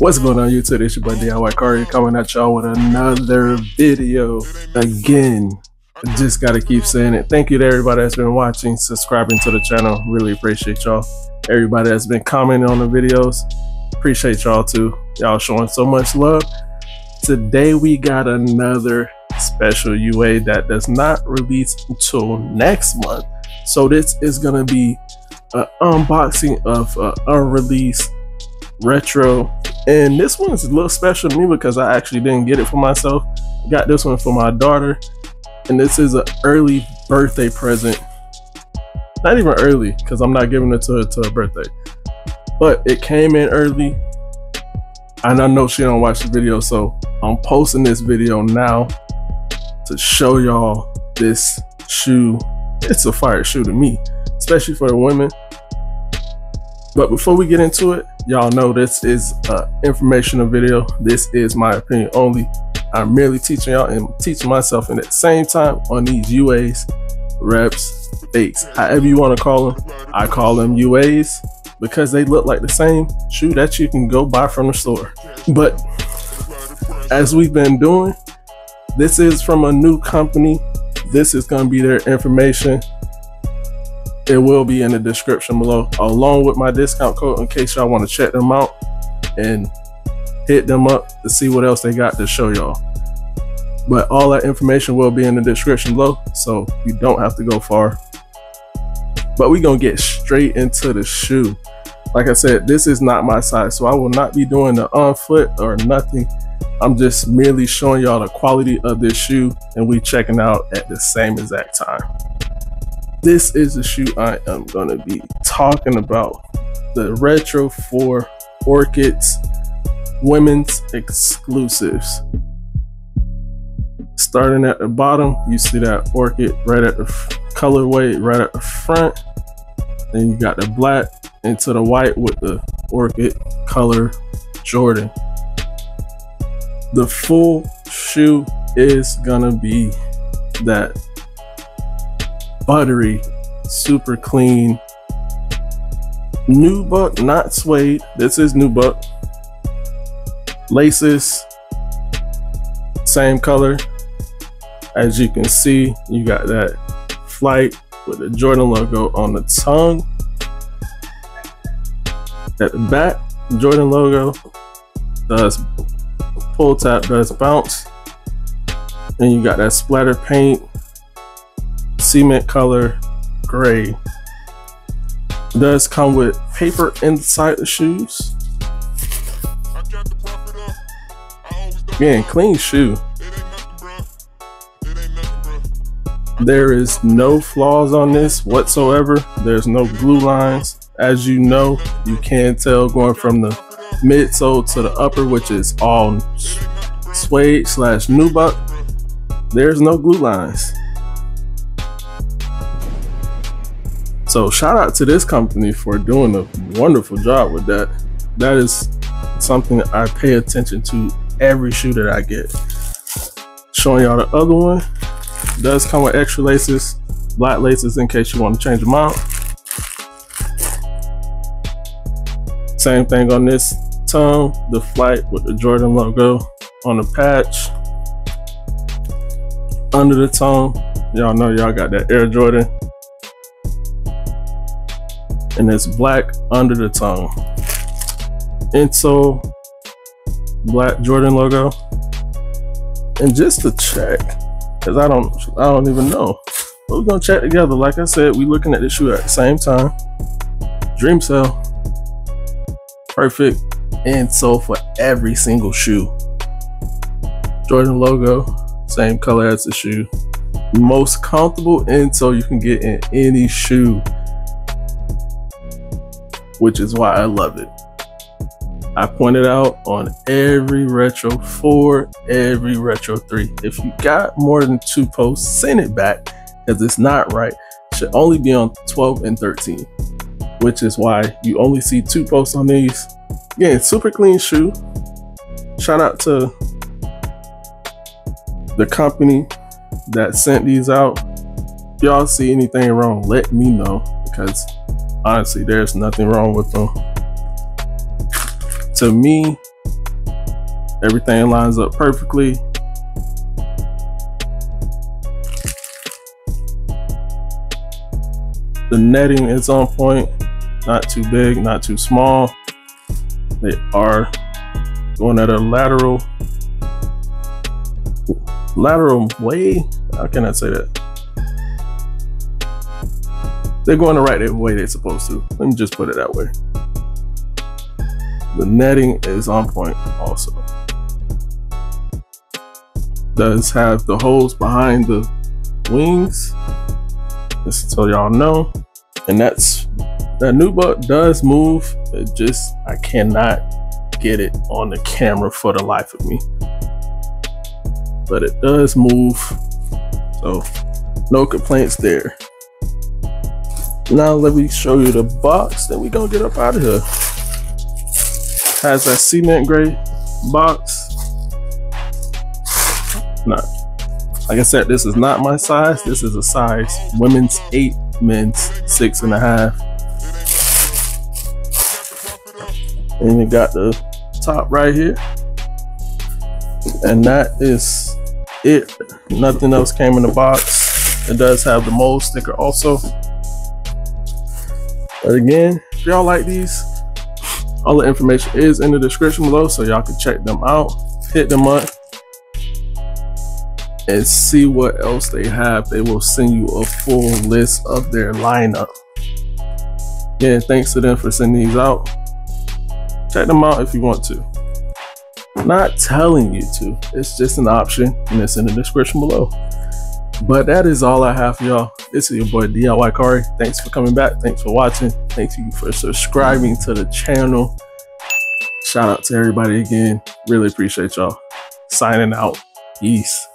What's going on YouTube? It's your boy DIY Cari coming at y'all with another video. Again, I just gotta keep saying it. Thank you to everybody that's been watching, subscribing to the channel. Really appreciate y'all. Everybody that's been commenting on the videos, appreciate y'all too. Y'all showing so much love. Today we got another special UA that does not release until next month. So this is gonna be an unboxing of an unreleased retro and this one is a little special to me because I actually didn't get it for myself. I got this one for my daughter. And this is an early birthday present. Not even early, because I'm not giving it to her to her birthday. But it came in early. And I know she don't watch the video, so I'm posting this video now to show y'all this shoe. It's a fire shoe to me, especially for the women. But before we get into it, y'all know this is an informational video. This is my opinion only. I'm merely teaching y'all and teaching myself and at the same time on these UAs, reps, fakes, however you want to call them. I call them UAs because they look like the same shoe that you can go buy from the store. But as we've been doing, this is from a new company. This is going to be their information it will be in the description below, along with my discount code in case y'all want to check them out and hit them up to see what else they got to show y'all. But all that information will be in the description below, so you don't have to go far. But we're going to get straight into the shoe. Like I said, this is not my size, so I will not be doing the on foot or nothing. I'm just merely showing y'all the quality of this shoe and we checking out at the same exact time this is the shoe I am going to be talking about. The Retro 4 Orchids Women's Exclusives. Starting at the bottom, you see that orchid right at the colorway, right at the front. Then you got the black into the white with the orchid color Jordan. The full shoe is gonna be that buttery, super clean. Nubuck, not suede. This is Nubuck. Laces, same color. As you can see, you got that flight with the Jordan logo on the tongue. At the back, Jordan logo does pull tab, does bounce. And you got that splatter paint cement color gray. It does come with paper inside the shoes. Man, clean shoe. There is no flaws on this whatsoever. There's no glue lines. As you know, you can tell going from the midsole to the upper, which is all suede slash nubuck. There's no glue lines. So shout out to this company for doing a wonderful job with that. That is something I pay attention to every shoe that I get. Showing y'all the other one. Does come with extra laces, black laces in case you want to change them out. Same thing on this tongue, the flight with the Jordan logo on the patch. Under the tongue, y'all know y'all got that Air Jordan and it's black under the tongue. Insole, black Jordan logo. And just to check, because I don't I don't even know. But we're gonna check together. Like I said, we looking at the shoe at the same time. Dream cell. Perfect insole for every single shoe. Jordan logo, same color as the shoe. Most comfortable insole you can get in any shoe which is why I love it. I pointed out on every Retro 4, every Retro 3. If you got more than two posts, send it back because it's not right. It should only be on 12 and 13, which is why you only see two posts on these. Again, super clean shoe. Shout out to the company that sent these out. If y'all see anything wrong, let me know because honestly, there's nothing wrong with them. To me, Everything lines up perfectly. The netting is on point, not too big, not too small. They are going at a lateral lateral way. How can I say that? They're going the right way they're supposed to. Let me just put it that way. The netting is on point also. Does have the holes behind the wings. Just so y'all know. And that's that nubuck does move. It just I cannot get it on the camera for the life of me. But it does move. So no complaints there. Now let me show you the box, then we gonna get up out of here. Has a cement gray box. Not, like I said, this is not my size. This is a size women's eight, men's six and a half. And you got the top right here. And that is it. Nothing else came in the box. It does have the mold sticker also. But again, if y'all like these, all the information is in the description below so y'all can check them out, hit them up, and see what else they have. They will send you a full list of their lineup. Again, thanks to them for sending these out. Check them out if you want to. not telling you to, it's just an option and it's in the description below. But that is all I have for y'all. This is your boy DIY Cari. Thanks for coming back. Thanks for watching. Thank you for subscribing to the channel. Shout out to everybody again. Really appreciate y'all. Signing out. Peace.